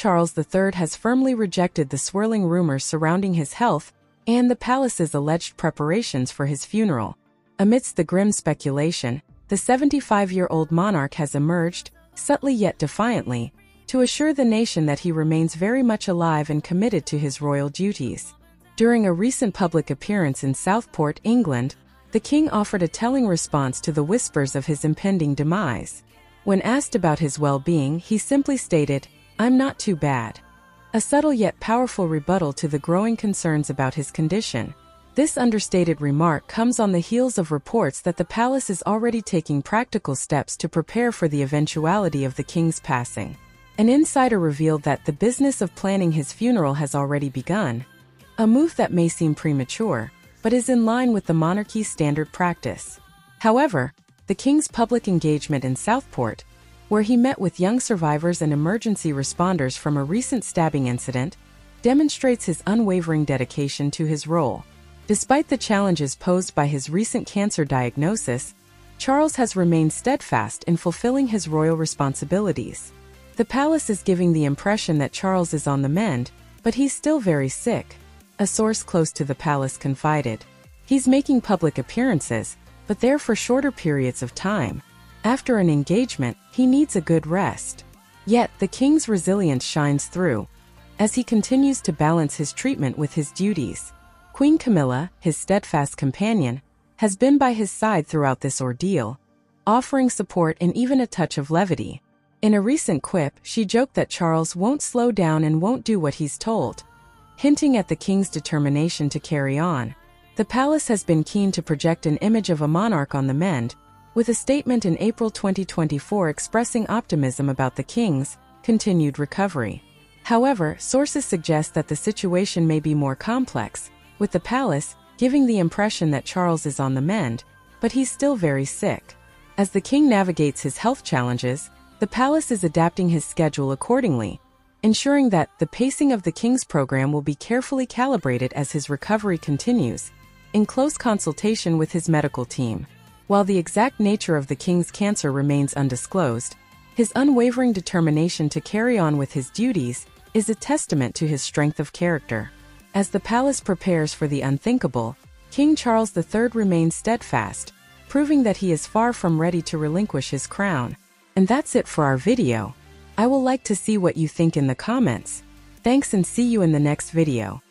Charles III has firmly rejected the swirling rumors surrounding his health and the palace's alleged preparations for his funeral. Amidst the grim speculation, the 75-year-old monarch has emerged, subtly yet defiantly, to assure the nation that he remains very much alive and committed to his royal duties. During a recent public appearance in Southport, England, the king offered a telling response to the whispers of his impending demise. When asked about his well-being, he simply stated, I'm not too bad. A subtle yet powerful rebuttal to the growing concerns about his condition. This understated remark comes on the heels of reports that the palace is already taking practical steps to prepare for the eventuality of the king's passing. An insider revealed that the business of planning his funeral has already begun, a move that may seem premature, but is in line with the monarchy's standard practice. However, the king's public engagement in Southport, where he met with young survivors and emergency responders from a recent stabbing incident, demonstrates his unwavering dedication to his role. Despite the challenges posed by his recent cancer diagnosis, Charles has remained steadfast in fulfilling his royal responsibilities. The palace is giving the impression that Charles is on the mend, but he's still very sick. A source close to the palace confided. He's making public appearances, but they're for shorter periods of time. After an engagement, he needs a good rest. Yet, the king's resilience shines through, as he continues to balance his treatment with his duties. Queen Camilla, his steadfast companion, has been by his side throughout this ordeal, offering support and even a touch of levity. In a recent quip, she joked that Charles won't slow down and won't do what he's told, hinting at the king's determination to carry on. The palace has been keen to project an image of a monarch on the mend, with a statement in April 2024 expressing optimism about the king's continued recovery. However, sources suggest that the situation may be more complex, with the palace giving the impression that Charles is on the mend, but he's still very sick. As the king navigates his health challenges, the palace is adapting his schedule accordingly, ensuring that the pacing of the king's program will be carefully calibrated as his recovery continues, in close consultation with his medical team. While the exact nature of the king's cancer remains undisclosed, his unwavering determination to carry on with his duties is a testament to his strength of character. As the palace prepares for the unthinkable, King Charles III remains steadfast, proving that he is far from ready to relinquish his crown. And that's it for our video. I will like to see what you think in the comments. Thanks and see you in the next video.